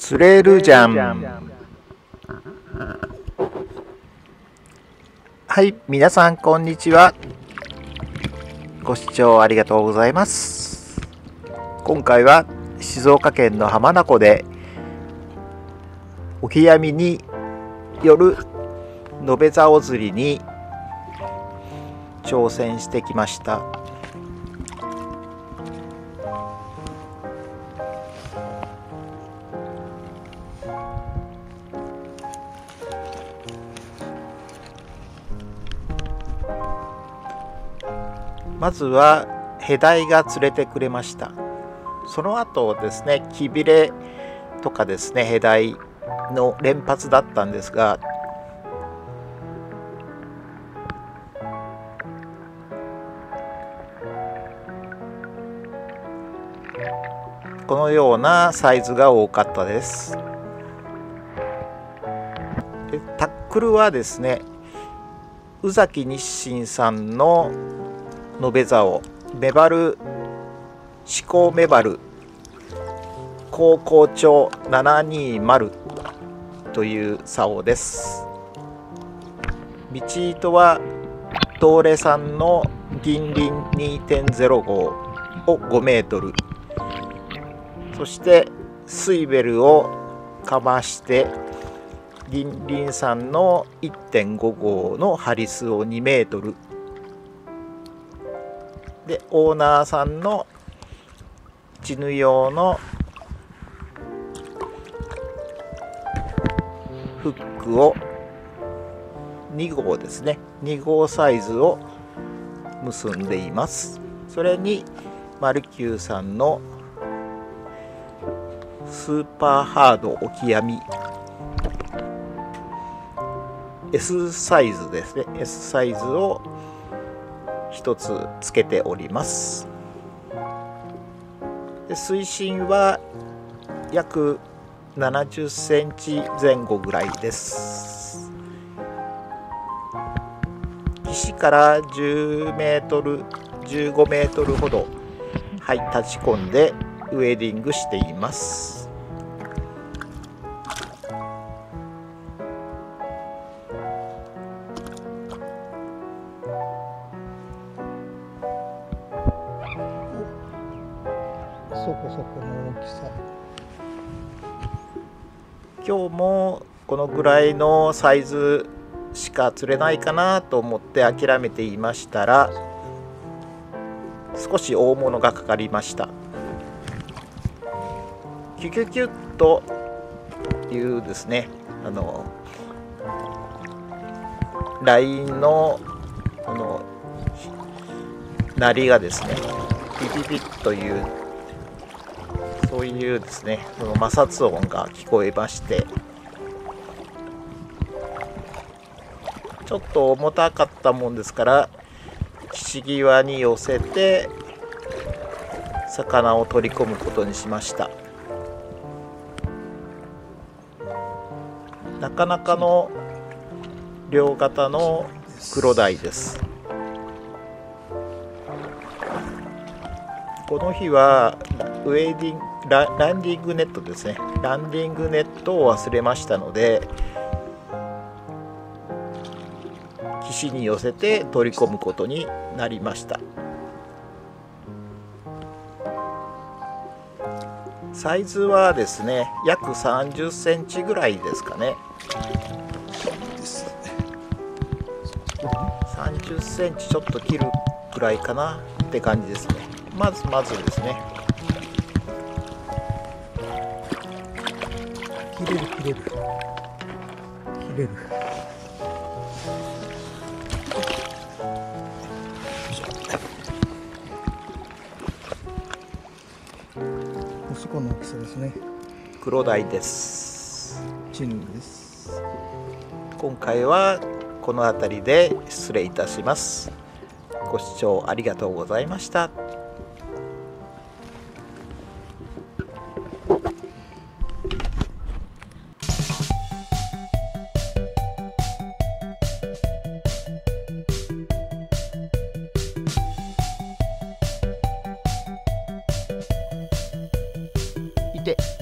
釣れるじゃん。はい、皆さんこんにちは。ご視聴ありがとうございます。今回は静岡県の浜名湖でオキアミによる延べ竿釣りに挑戦してきました。まずはヘダイが釣れてくれました。その後ですねキビレとかですねヘダイの連発だったんですがこのようなサイズが多かったです。でタックルはですね宇崎日清さんの延べ竿メバル思考メバル高校長720という竿です。道糸は東レさんの銀輪2.05を5メートル。そしてスイベルをかまして銀輪さんの1.5号のハリスを2メートル。でオーナーさんのチヌ用のフックを2号ですね。2号サイズを結んでいます。それにマルキューさんのスーパーハードオキアミ S サイズですね。S サイズを一つつけております。で水深は約70センチ前後ぐらいです。岸から10メートル15メートルほどはい立ち込んでウェディングしています。そこの大きさ。今日もこのぐらいのサイズしか釣れないかなと思って諦めていましたら少し大物がかかりました。キュキュキュッというですねあのラインのこの鳴りがですねピピピッというそういうですねその摩擦音が聞こえましてちょっと重たかったもんですから岸際に寄せて魚を取り込むことにしました。なかなかの両型の黒鯛です。この日はウェディングランディングネットですね。ランディングネットを忘れましたので岸に寄せて取り込むことになりました。サイズはですね約30センチぐらいですかね。30センチちょっと切るくらいかなって感じですね。まずまずですね。切れる。切れる。切れる。そこの大きさですね黒鯛ですチヌです今回はこの辺りで失礼いたしますご視聴ありがとうございました idée.